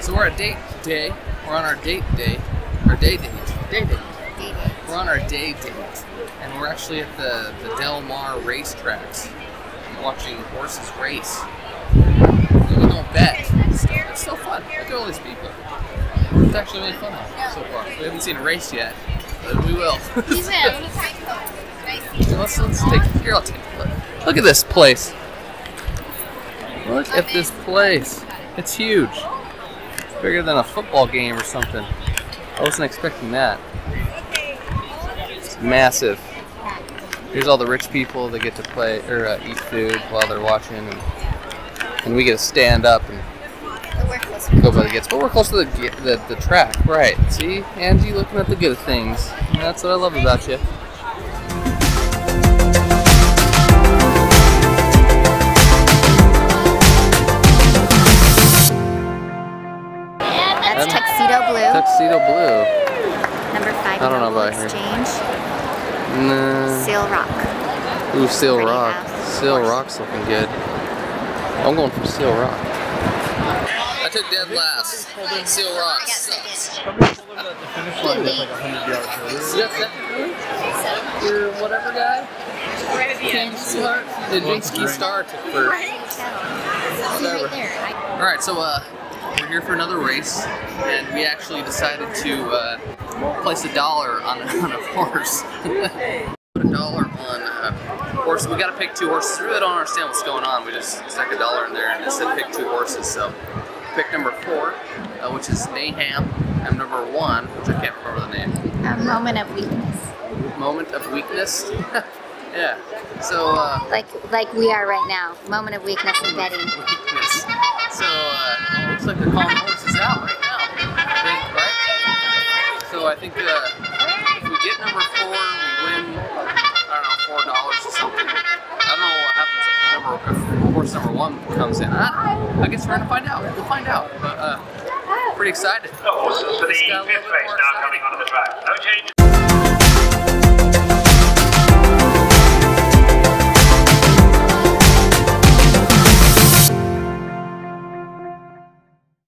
So we're at date day. We're on our date day. Our day date. Day date. day We're on our day date. And we're actually at the, the Del Mar racetracks watching horses race. We don't bet. It's still, it's still fun. Look at all these people. It's actually really fun so far. We haven't seen a race yet, but we will. So let's, let's take here. I'll take a look. Look at this place. Look at this place. It's huge. Bigger than a football game or something. I wasn't expecting that. It's massive. Here's all the rich people that get to play or uh, eat food while they're watching, and, and we get to stand up and go by the gates. But we're close to the, the the track, right? See, Angie, looking at the good things. That's what I love about you. That's Tuxedo Blue, Tuxedo blue. number five. I don't know Noble about here. Exchange, Nah. Seal Rock. Ooh, Seal Pretty Rock. house. Seal Rock's looking good. I'm going for Seal Rock. I took dead last. Seal Rock sucks. Yep, yep. Your whatever guy? King Star? The Jinsky Star took first. Whatever. Alright, so uh, we're here for another race, and we actually decided to uh, place a dollar on, on a horse. Put a dollar on a horse. We gotta pick two horses. We really don't understand what's going on. We just stuck a dollar in there and it said pick two horses. So pick number four, uh, which is Naham, and number one, which I can't remember the name. A moment of weakness, Moment of Weakness. yeah. So uh, like like we are right now. Moment of weakness in betting. I think uh, if we get number four, we win. I don't know, four dollars or something. I don't know what happens if number if horse number one comes in. I. I guess we're gonna find out. We'll find out. But uh, pretty excited. The horses for the fifth race now coming onto the track. No change.